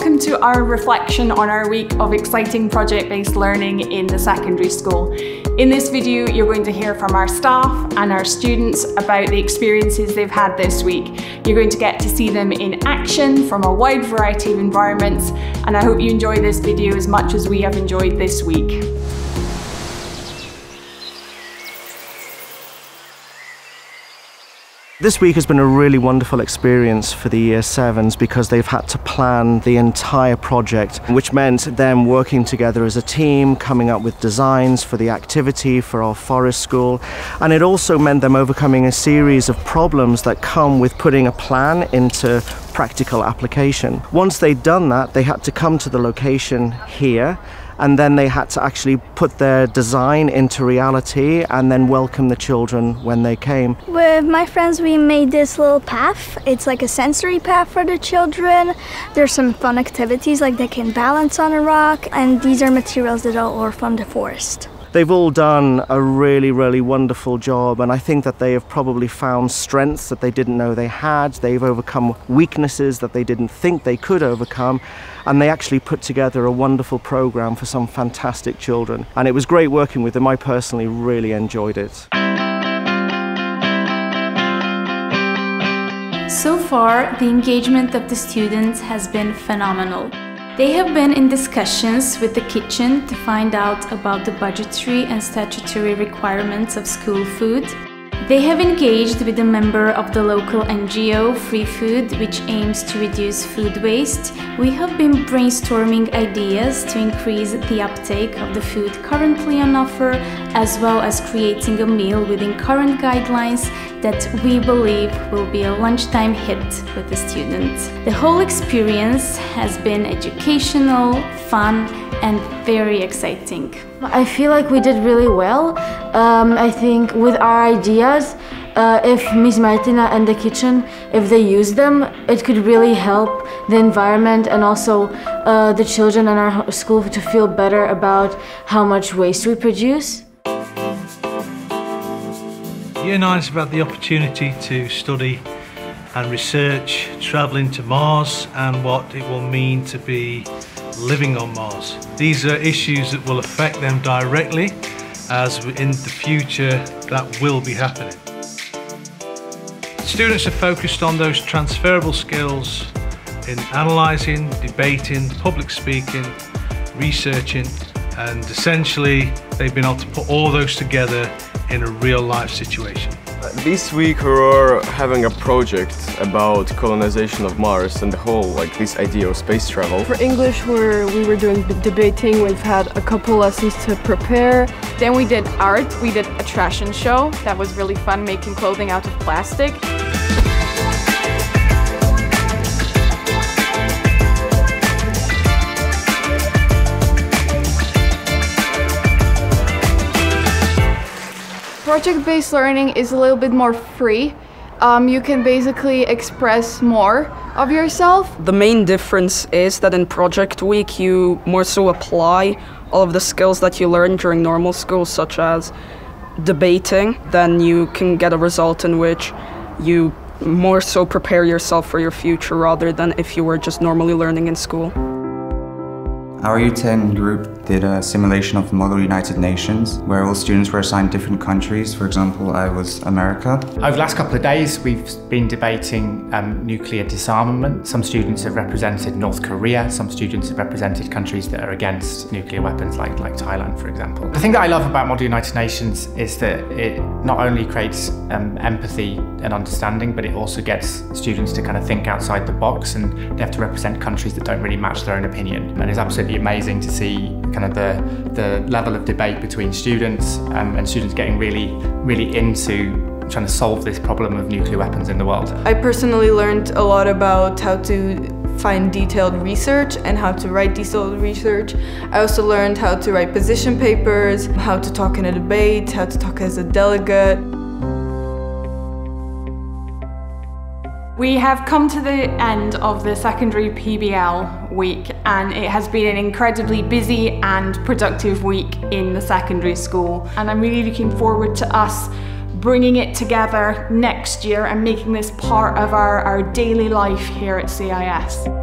welcome to our reflection on our week of exciting project-based learning in the secondary school. In this video, you're going to hear from our staff and our students about the experiences they've had this week. You're going to get to see them in action from a wide variety of environments, and I hope you enjoy this video as much as we have enjoyed this week. This week has been a really wonderful experience for the Year 7s because they've had to plan the entire project, which meant them working together as a team, coming up with designs for the activity for our forest school. And it also meant them overcoming a series of problems that come with putting a plan into practical application. Once they'd done that, they had to come to the location here and then they had to actually put their design into reality and then welcome the children when they came. With my friends, we made this little path. It's like a sensory path for the children. There's some fun activities like they can balance on a rock, and these are materials that are from the forest. They've all done a really, really wonderful job, and I think that they have probably found strengths that they didn't know they had. They've overcome weaknesses that they didn't think they could overcome, and they actually put together a wonderful program for some fantastic children. And it was great working with them. I personally really enjoyed it. So far, the engagement of the students has been phenomenal. They have been in discussions with the kitchen to find out about the budgetary and statutory requirements of school food. They have engaged with a member of the local NGO Free Food, which aims to reduce food waste. We have been brainstorming ideas to increase the uptake of the food currently on offer, as well as creating a meal within current guidelines that we believe will be a lunchtime hit with the students. The whole experience has been educational, fun, and very exciting. I feel like we did really well. Um, I think with our ideas, uh, if Miss Martina and the kitchen, if they use them, it could really help the environment and also uh, the children in our school to feel better about how much waste we produce. Year 9 is about the opportunity to study and research travelling to Mars and what it will mean to be living on Mars. These are issues that will affect them directly as in the future that will be happening. Students are focused on those transferable skills in analysing, debating, public speaking, researching and essentially they've been able to put all those together in a real life situation. This week we're having a project about colonization of Mars and the whole like this idea of space travel. For English we're, we were doing debating, we've had a couple lessons to prepare. Then we did art, we did a trashion show. That was really fun making clothing out of plastic. Project-based learning is a little bit more free. Um, you can basically express more of yourself. The main difference is that in project week you more so apply all of the skills that you learn during normal school, such as debating, then you can get a result in which you more so prepare yourself for your future rather than if you were just normally learning in school. Our U10 group did a simulation of the Model United Nations, where all students were assigned different countries. For example, I was America. Over the last couple of days, we've been debating um, nuclear disarmament. Some students have represented North Korea, some students have represented countries that are against nuclear weapons, like, like Thailand, for example. The thing that I love about Model United Nations is that it not only creates um, empathy and understanding, but it also gets students to kind of think outside the box and they have to represent countries that don't really match their own opinion. And it's absolutely amazing to see kind of the, the level of debate between students um, and students getting really, really into trying to solve this problem of nuclear weapons in the world. I personally learned a lot about how to find detailed research and how to write detailed research. I also learned how to write position papers, how to talk in a debate, how to talk as a delegate. We have come to the end of the secondary PBL week and it has been an incredibly busy and productive week in the secondary school and I'm really looking forward to us bringing it together next year and making this part of our, our daily life here at CIS.